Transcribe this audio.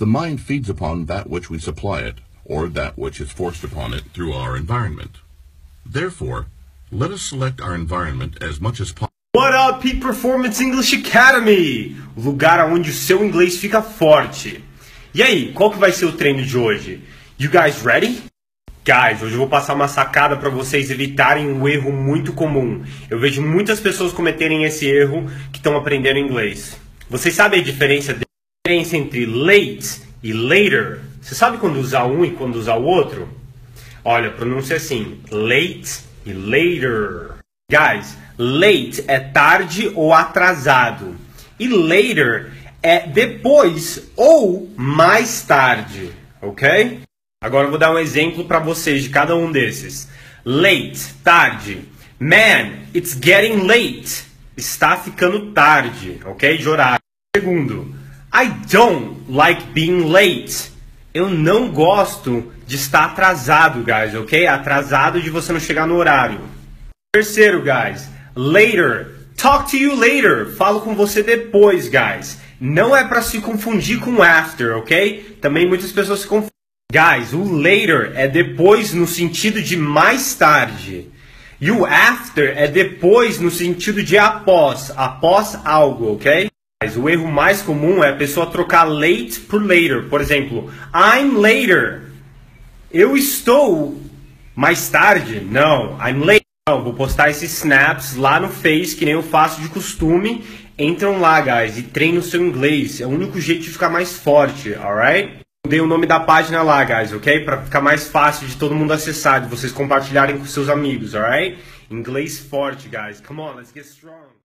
The mind feeds upon that which we supply it, or that which is forced upon it through our environment. Therefore, let us select our environment as much as possible. What up, Peak Performance English Academy? O lugar onde o seu inglês fica forte. E aí, qual que vai ser o treino de hoje? You guys ready? Guys, hoje eu vou passar uma sacada para vocês evitarem um erro muito comum. Eu vejo muitas pessoas cometerem esse erro que estão aprendendo inglês. Vocês sabem a diferença, a diferença entre late e later? Você sabe quando usar um e quando usar o outro? Olha, pronuncia assim: late e later. Guys, late é tarde ou atrasado. E later é depois ou mais tarde, ok? Agora eu vou dar um exemplo para vocês de cada um desses. Late, tarde. Man, it's getting late. Está ficando tarde, ok? De horário. Segundo, I don't like being late. Eu não gosto de estar atrasado, guys, ok? Atrasado de você não chegar no horário. Terceiro, guys, later. Talk to you later. Falo com você depois, guys. Não é para se confundir com after, ok? Também muitas pessoas se confundem. Guys, o later é depois no sentido de mais tarde. E o after é depois no sentido de após, após algo, ok? Guys, o erro mais comum é a pessoa trocar late por later. Por exemplo, I'm later. Eu estou mais tarde. Não, I'm late. Não, vou postar esses snaps lá no Face, que nem eu faço de costume. Entram lá, guys, e treinem o seu inglês. É o único jeito de ficar mais forte, alright? Dei o nome da página lá, guys, ok? Para ficar mais fácil de todo mundo acessar, de vocês compartilharem com seus amigos, alright? Inglês forte, guys. Come on, let's get strong.